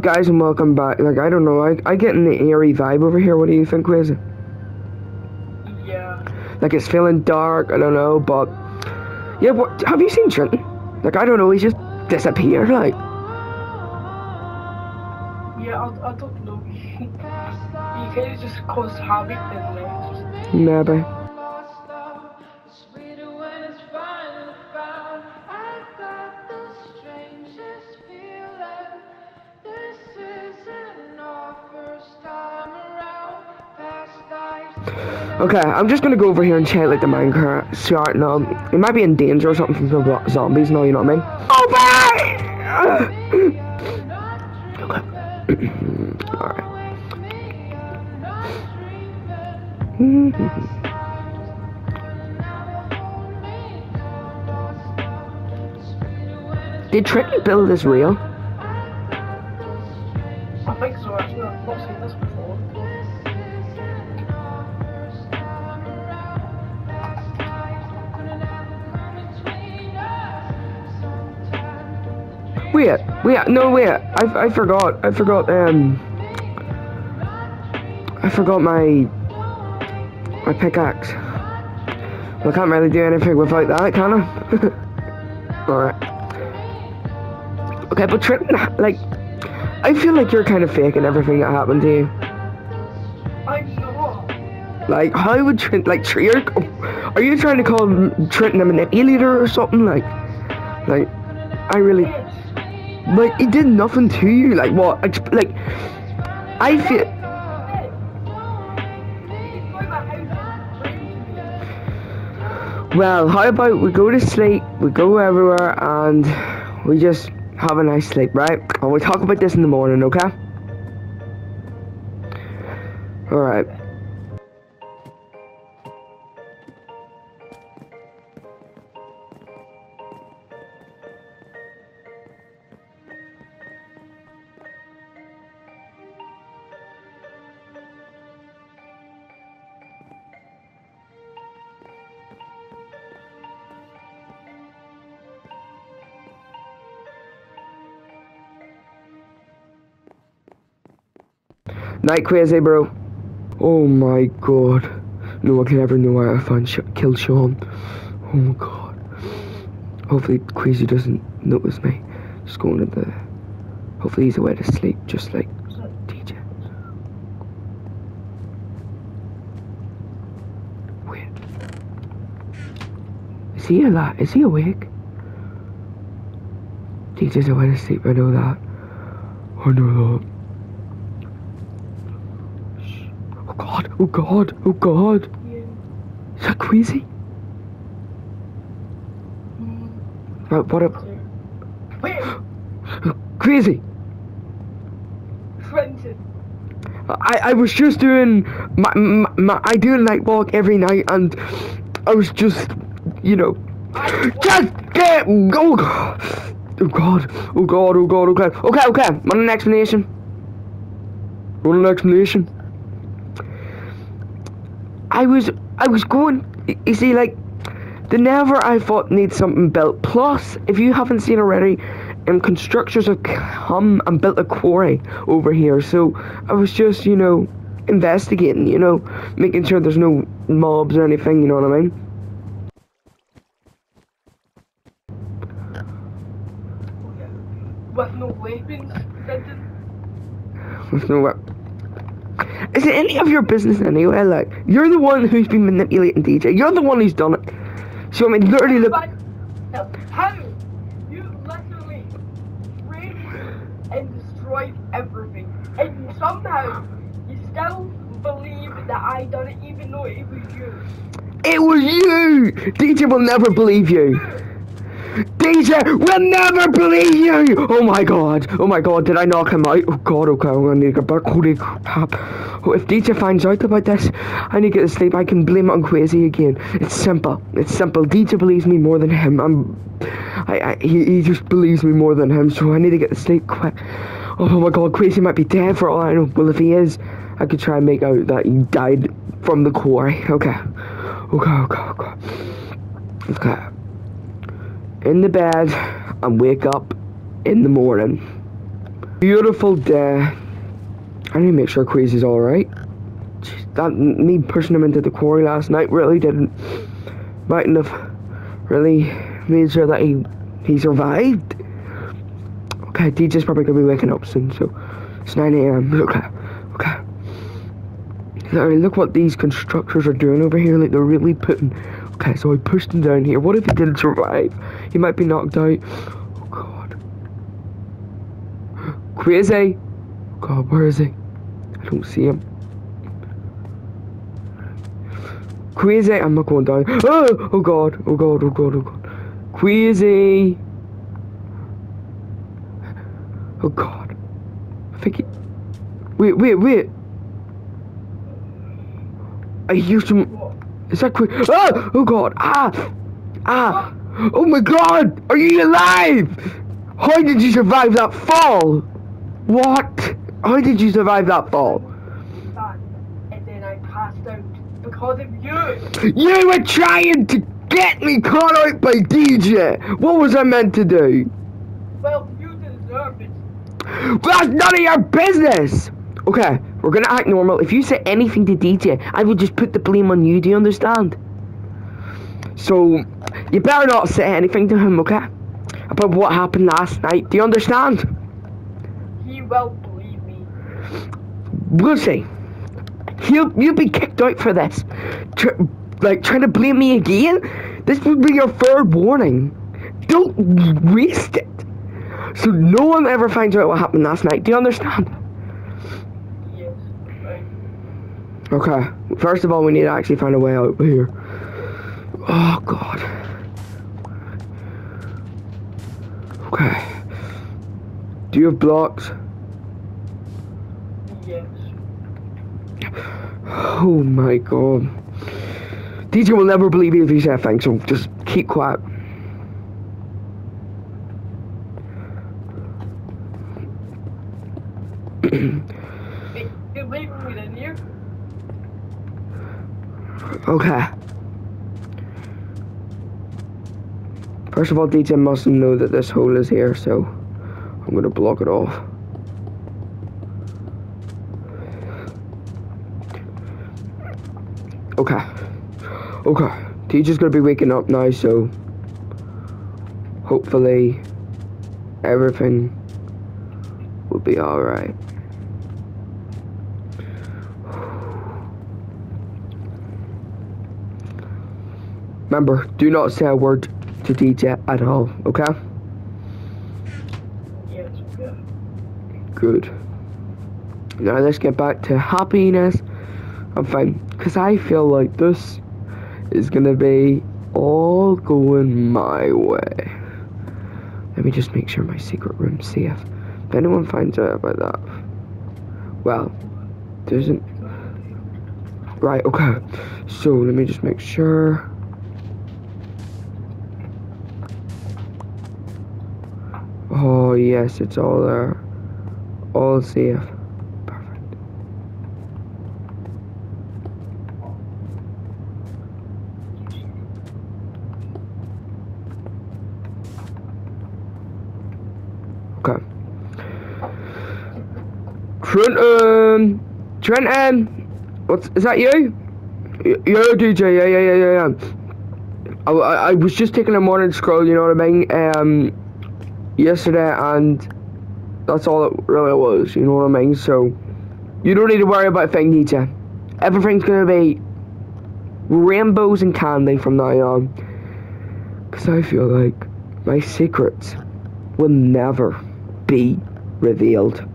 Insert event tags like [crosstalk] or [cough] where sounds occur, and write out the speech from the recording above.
guys and welcome back. Like I don't know, I I get an eerie vibe over here. What do you think, Wiz? Yeah. Like it's feeling dark. I don't know, but yeah. What have you seen Trenton? Like I don't know. He's just disappeared. Like Yeah, I, I don't know. [laughs] he kind of just caused havoc and left. maybe. Okay, I'm just gonna go over here and check like the Minecraft and um, it might be in danger or something from zo- zombies. No, you know what I mean? Oh, bye! okay. [clears throat] Alright. Did Tricky build this real? Wait, wait, no, wait. I, I forgot. I forgot. Um, I forgot my my pickaxe. Well, I can't really do anything without that, can I? [laughs] All right. Okay, but Trenton, like, I feel like you're kind of faking everything that happened to you. I'm not. Like, how would Trent, like, Tr- are you trying to call Trenton a manipulator or something? Like, like, I really. Like he did nothing to you. Like what? Like I feel. Well, how about we go to sleep, we go everywhere, and we just have a nice sleep, right? And we'll talk about this in the morning, okay? All Night crazy, eh, bro. Oh my god. No one can ever know I found Sh- killed Sean. Oh my god. Hopefully Queasy doesn't notice me. Just going to the. Hopefully he's away to sleep, just like DJ. Wait. Is he alive? Is he awake? DJ's away to sleep. I know that. I know that. Oh god, oh god, oh. Yeah. Is that Queasy? Mm, What, what a. Wait, [gasps] Crazy! Trenton. I, I was just doing my, my, my I do a night walk every night and I was just you know just get go oh god oh god oh god okay okay okay want an explanation want an explanation I was I was going you see like the Never I thought needs something built plus if you haven't seen already um, constructors have come and built a quarry over here so I was just you know investigating you know making sure there's no mobs or anything you know what I mean with no weapons. There's no way. Is it any of your business anyway? Like, you're the one who's been manipulating DJ. You're the one who's done it. So I mean, literally, look. But how? You literally raped and destroyed everything, and somehow you still believe that I done it, even though it was you. It was you. DJ will never believe you. DJ will never believe you. Oh my god. Oh my god. Did I knock him out? Oh god. Okay. I'm gonna need to get back. Holy crap. Oh, if DJ finds out about this, I need to get to sleep. I can blame it on Crazy again. It's simple. It's simple. DJ believes me more than him. I'm. I. I he, he just believes me more than him. So I need to get to sleep quick. Oh my god. Queasy might be dead for all I know. Well, if he is, I could try and make out that he died from the quarry. Okay. Okay. Okay. Okay. Okay in the bed and wake up in the morning. Beautiful day. I need to make sure Queasy's alright. That me pushing him into the quarry last night really didn't mightn't have really made sure that he he survived. Okay, DJ's probably gonna be waking up soon, so it's 9 a.m. [laughs] Okay, okay. Look what these constructors are doing over here. Like they're really putting. Okay, so I pushed him down here. What if he didn't survive? He might be knocked out. Oh God. Crazy. God, where is he? I don't see him. Queasy, I'm not going down. Oh, [gasps] oh God, oh God, oh God, oh God. Queasy. Oh God. I think he... Wait, wait, wait. I hear some... Is that quick? Ah! Oh God! Ah! Ah! Oh my God! Are you alive? How did you survive that fall? What? How did you survive that fall? And then I passed out because of you. You were trying to get me caught out by DJ. What was I meant to do? Well, you deserve it. That's none of your business. Okay, we're gonna act normal. If you say anything to DJ, I will just put the blame on you. Do you understand? So, you better not say anything to him, okay? About what happened last night. Do you understand? He will believe me. We'll see. He'll you'll be kicked out for this. Tr- like trying to blame me again. This would be your third warning. Don't waste it. So no one ever finds out what happened last night. Do you understand? Yes. Right. Okay. First of all, we need to actually find a way out here. Oh God. Okay. Do you have blocks? Yes. Oh my God. DJ will never believe you if you say a thing, so just keep quiet. You're leaving me in here? Okay. First of all, DJ mustn't know that this hole is here, so I'm gonna block it off. Okay. Okay. DJ's gonna be waking up now, so hopefully everything will be alright. Remember, do not say a word to DJ at all, okay? Yes. Yeah. Good. Now let's get back to happiness. I'm fine. Because I feel like this is to be all going my way. Let me just make sure my secret room's safe. If anyone finds out about that, well, doesn't. Right, okay. So let me just make sure. Yes, it's all there. All safe. Perfect. Okay. Trenton! Um, Trenton! Um, what's, is that you? Y- Yeah, DJ, yeah, yeah, yeah, yeah, yeah. I, I, I was just taking a morning scroll, you know what I mean? Um, yesterday, and that's all it really was, you know what I mean? So, you don't need to worry about thing, DJ. Everything's gonna be rainbows and candy from now on. Because I feel like my secrets will never be revealed.